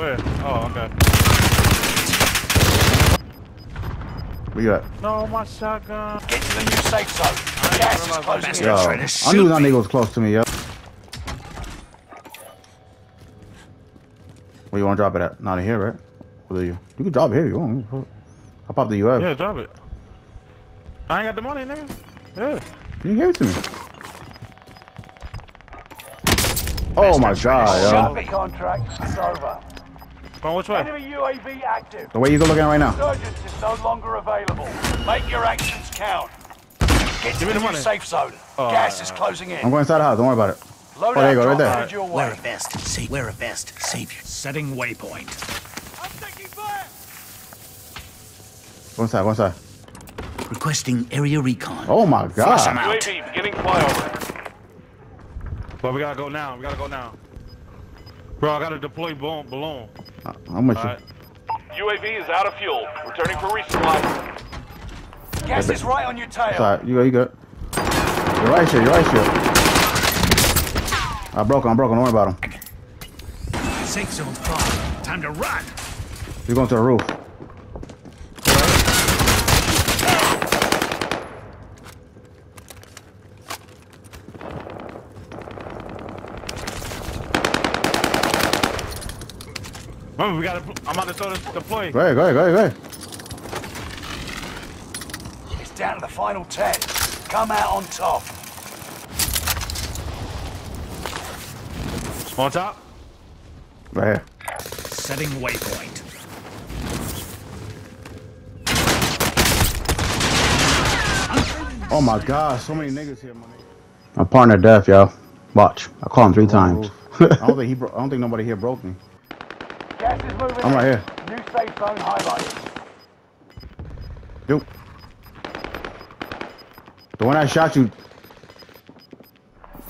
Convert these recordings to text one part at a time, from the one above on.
Where? Oh, okay. We got. No, my shotgun. Get to the new safe zone. Gas is closing. Yo, to I knew that nigga was close to me, yo. Where you want to drop it at? Not in here, right? Where are you? You can drop it here. if You want? I pop the UF. Yeah, drop it. I ain't got the money, nigga. Yeah. You can give it to me. Oh my god, yo. Shut the contract. It's over. Going which way? Enemy UAV active. The way you go looking at right now. Surgeons is no longer available. Make your actions count. Get to Give me the, the new safe zone. Oh, Gas is closing in. I'm going inside the house. Don't worry about it. Load Oh, there you go, right there. headed your Wear way. a vest. Sa- wear a vest. Savior. Setting waypoint. I'm taking fire. Go inside. Go inside. Requesting area recon. Oh my Flush 'em god. out. UAV beginning flyover. But we gotta go now. We gotta go now. Bro, I gotta deploy balloon. balloon. Uh, I'm with you. Alright. UAV is out of fuel. Returning for resupply. Gas is right on your tail. Sorry, you go. You good? You're right here, You're right here. I broke him. I broke him. Don't worry about him. Safe zone's. Time to run. He's going to the roof. Remember, we gotta. I'm about to throw this deploy. Go ahead. Go ahead. Go ahead. Go ahead. It's down to the final 10. Come out on top. On top. Right here. Setting waypoint. Oh my god, so many niggas here, my nigga. My partner deaf, y'all. Watch. I call him three oh, times. I don't think he. Bro- I don't think nobody here broke me. Gas is moving I'm right here. New safe zone highlighted. Dude. The one I shot you.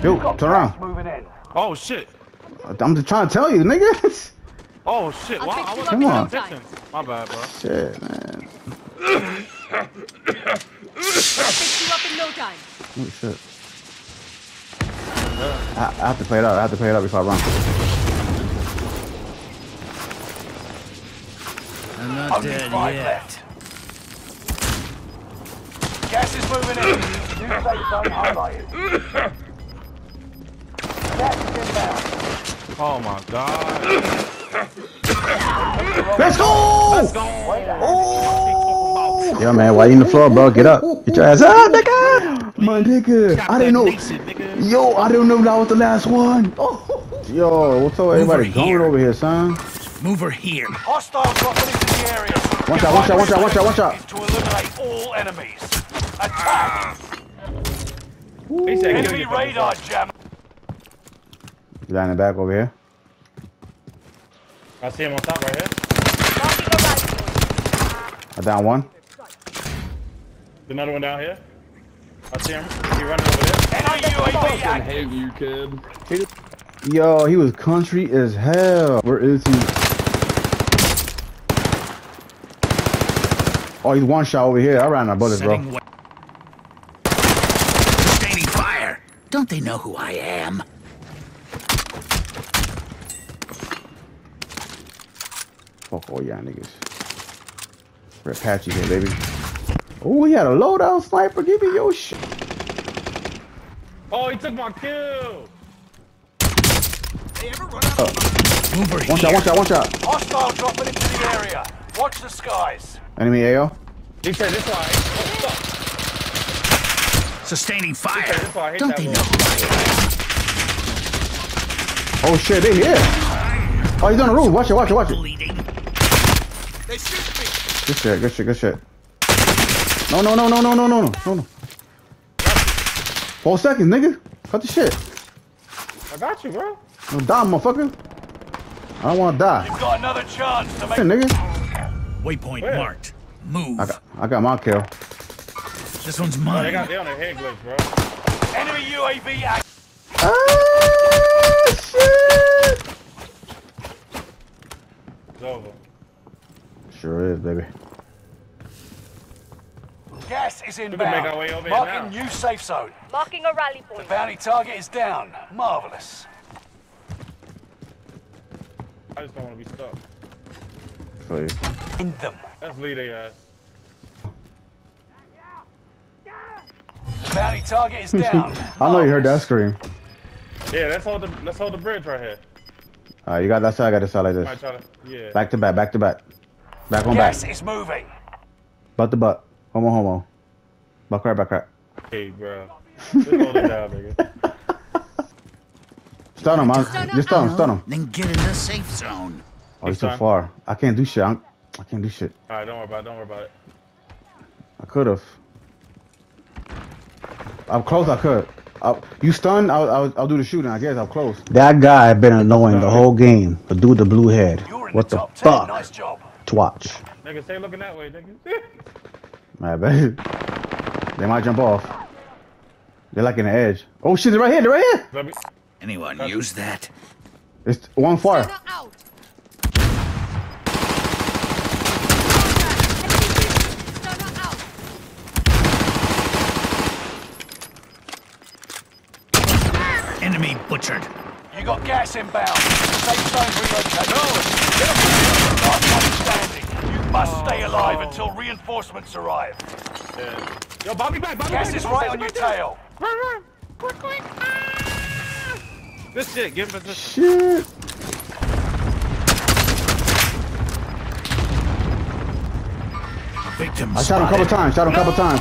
Dude, Got turn around. moving in. Oh shit. I'm just trying to tell you, nigga. Oh shit. I'll Wow, I wasn't up in paying no attention. My bad, bro. Shit, man. Fix you up in no time. Oh shit. I, I have to play it out. I have to play it out before I run. I'm not Only dead five yet. left. Gas is moving in. New safe zone highlighted. Gas is inbound. Oh my god. Let's go! Wait a Oh! Yeah, man. Why you in the floor, bro? Get up. Get your ass up, nigga. My nigga. I didn't know. Yo, I didn't know that was the last one. Oh. Yo, what's up? Everybody Over going over here, son. Move her here. Hostile dropping into the area. Watch out, watch out, watch out, watch out, watch out. To eliminate all enemies. Attack! He Enemy "Kill radar jam. You lying the back over here. I see him on top right here. Marking a rally point. I down one. Another one down here. I see him. He running over there. Enemy UAV active. hate you, kid. Yo, he was country as hell. Where is he? Oh, he's one shot over here. I ran out of bullets, Setting bro. Sustaining fire. Don't they know who I am? Fuck all y'all niggas. We're Apache here, baby. Oh, he had a loadout sniper. Give me your shit. Oh, he took my kill. Move her One here. shot, one shot, one shot. Hostile dropping into the area. Watch the skies. Enemy AO. He said this why. Oh. Sustaining fire. Okay, that's why I hate Don't they one. know Oh shit, they here. Oh, he's on the roof. Watch it, watch it, watch am? it. Bleeding. Good shit, good shit, good shit. No, no, no, no, no, no, no, no, no, no. Four seconds, nigga. Cut the shit. I got you, bro. Don't die, motherfucker. I don't want to die. You've got another chance to make Hey, nigga. Waypoint Where? marked. Move. I got, I got my kill. This one's Oh, they mine. got they on their head glitch, bro. enemy UAV active. Ah, shit. It's over. Sure is, baby. Gas is can inbound. make our way over here Marking now. new safe zone. Marking a rally point. The bounty target is down. Marvelous. I just don't want to be stuck. Feel. In them. Let's ass. Uh, bounty target is down. I know you heard that scream. Yeah, let's hold the let's hold the bridge right here. Alright, you got that side, I got this side like this. to yeah. Back to back, back to back. Back on back. Gas is moving. Butt to butt. Homo homo. Buck right, back right. Hey, bro. Just hold it down, nigga. Stun him, man. Just stun him, stun him. Then get in the safe zone. Oh, he's too Stun. far. I can't do shit. I'm, I can't do shit. All right, don't worry about it. Don't worry about it. I could have. I'm close. I could. I, you stunned? I'll, I'll, I'll do the shooting. I guess I'm close. That guy been annoying the whole game. The dude with the blue head. You're What the the fuck? Nice job. To watch. Nigga, stay looking that way, nigga. My bad. They might jump off. They're like in the edge. Oh shit! They're right here. They're right here. Let me. Anyone use that? It's one fire. Stunner out. Stunner out. Enemy. You got gas inbound. Safe zone relocated. No! Last one standing. You must stay alive until reinforcements arrive. Yeah. Yo, Bobby back. Bobby Gas back. is right on your tail. Run, run. Quick, quick. Ah! This shit, give us this. Shit. Victim I shot him a couple times. Shot him a couple times.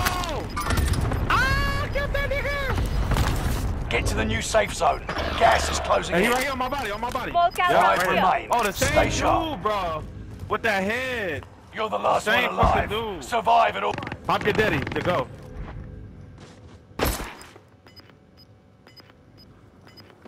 Ah, get that nigga. Get to the new safe zone. Gas is closing Hey, he in. right here on my body, on my body. Small caliber Yeah, Five right here. here. remain. Oh, the Stay same sharp. dude, bro. With that head. You're the last Same one alive. fucking dude. Survive it all. Pop your daddy to go.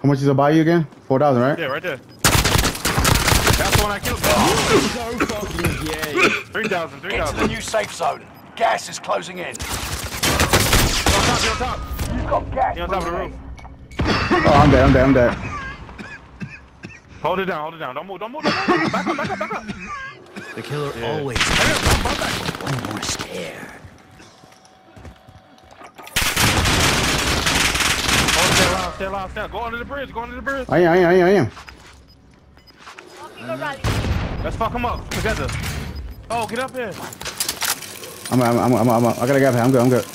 How much is it buy you again? Four thousand, right? Yeah, right there. That's the one I killed. so fucking gay. 3,000, Get to the new safe zone. Gas is closing in. On top, he on top. You've got gas. He on top of the roof. Oh, I'm dead. I'm dead. I'm dead. Hold it down, hold it down. Don't move, don't move, don't move. Back up, back up, back up. The killer always Hey, come on, back. one more scare. Hold stay alive, stay alive, stay alive. Go under the bridge, go under the bridge. I am. I am. I am. I am. Marking a rally point. Let's fuck him up together. Oh, get up here. I'm. I'm. I'm. I'm. I'm, I gotta get I'm good. I'm good.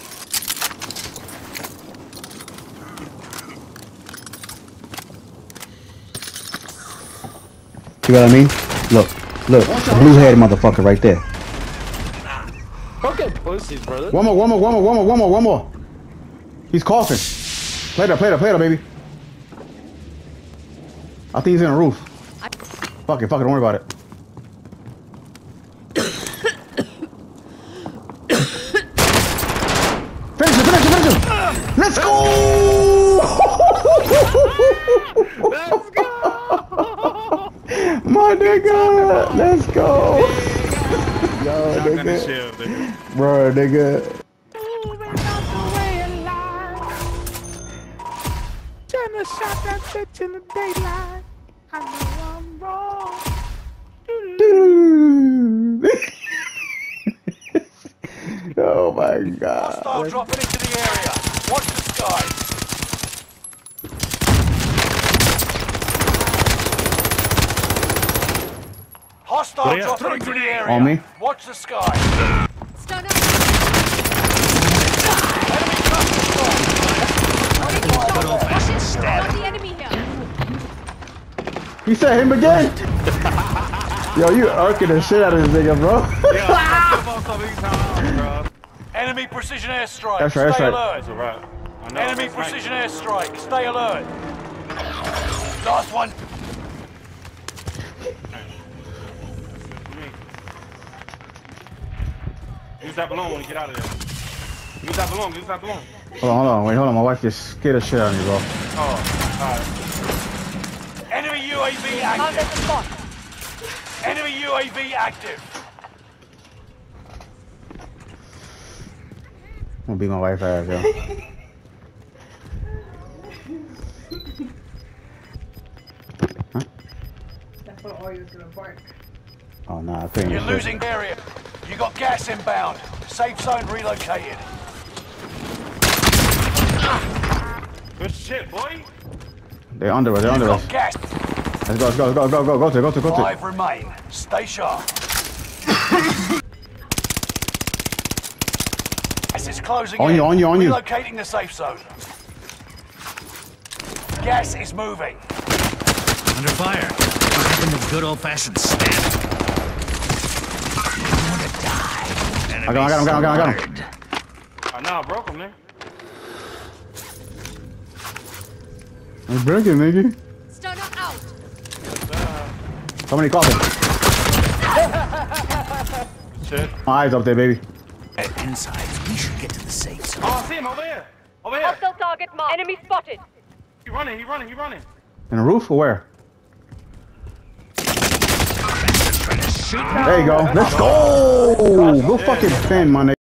You know what I mean? Look. Look. Blue head motherfucker right there. Fucking pussies, brother. One more. One more. One more. One more. One more. One more. He's coughing. Play that. Play that. Play that, baby. I think he's in the roof. Fuck it. Fuck it. Don't worry about it. Finish him, finish him, finish him! Let's go! Let's go. My nigga! Let's go! Yo, Knock on the nigga. shield, nigga. Bro, nigga. Tryna shot that bitch in the daylight. I know I'm wrong. Oh my god. Hostile dropping into the area. Watch the skies. Hostile Yeah. dropping into the area. On me. Watch the skies. Stunner. Enemy cluster strike. Got the enemy here. He said him again. Yo, you irking the shit out of this nigga, bro. Yeah, I give up so many times, bro. Enemy precision airstrike. That's right, that's Stay right. alert. That's a wrap. I know, Enemy precision airstrike. Stay alert. Last one. Use that balloon when you get out of there. Use that balloon, use that balloon. hold on, hold on, wait, hold on. My wife just scared the shit out of me, bro. Oh, alright. Enemy UAV active. at the spot. Enemy UAV active. I'm gonna beat my wife ass, yo. That's what all you're gonna bark. Oh nah, I couldn't. You're get shit. losing area. You got gas inbound. Safe zone relocated. Good shit, boy. They're under us. They're You under us. gas. Let's go, let's go, let's go, go, go, go to it, go to it, go to it. Five remain. Stay sharp. Gas is closing On in. you, on you, on you. Relocating the safe zone. Gas is moving. Under fire. What happened to good old-fashioned stabbing? I got him, I got him, I got him, I got him. I know, I broke him, man. I'm breaking, nigga. Stunner out. Somebody call him. Shit. My eyes up there, baby. Inside, we should get to the safe zone. Oh, I see him over here. Over here. Hostile target marked. Enemy spotted. He running, he running, he running. In the roof or where? Trying to shoot me. There you go. Let's go. Go fucking defend, my nigga.